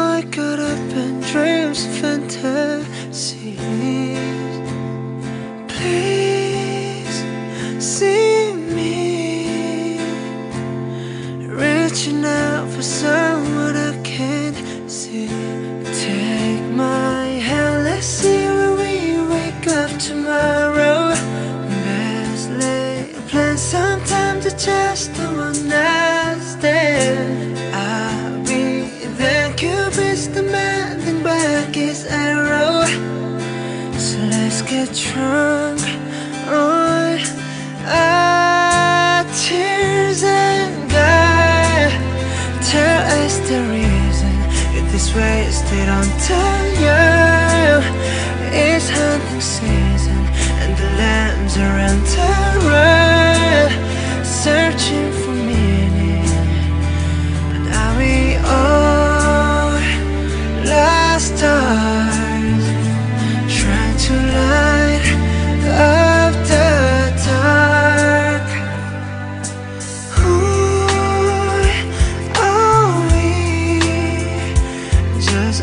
a boy up in dreams and fantasies. Please see me Reaching out for someone drunk on our tears and God Tell us the reason. If this wasted on time It's hunting season and the lambs are on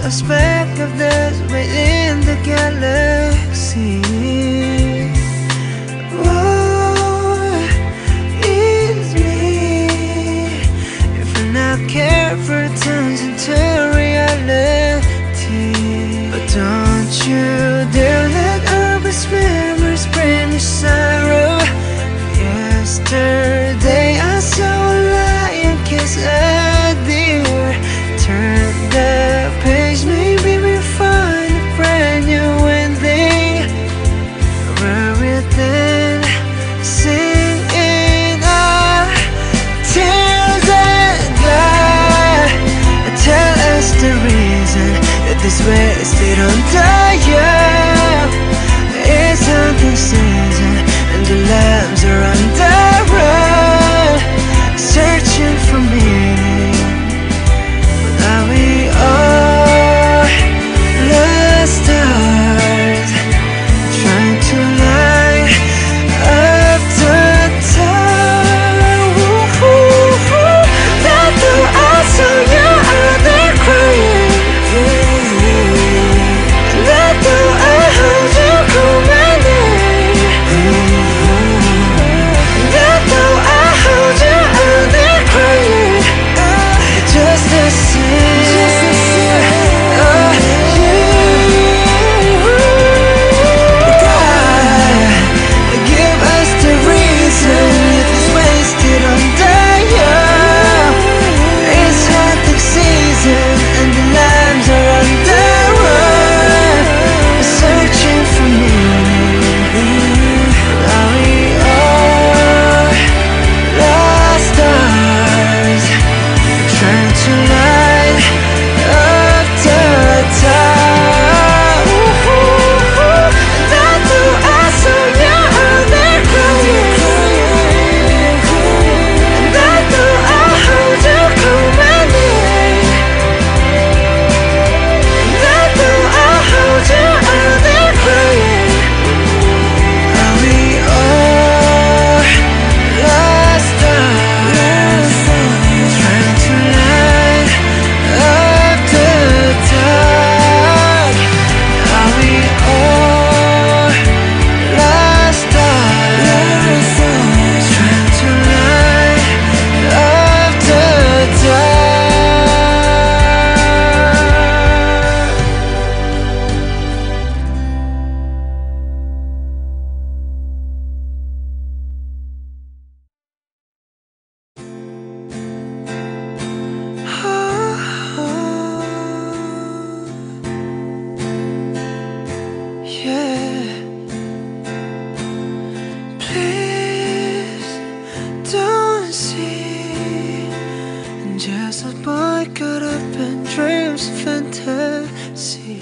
A speck of dust within the galaxy. What is me? If we're not careful, it turns into reality. But don't you dare let Elvis memories bring you sorrow. Yesterday I saw a lion kiss wasted on time. It's hunting season and the lambs are under. caught up in dreams, fantasy.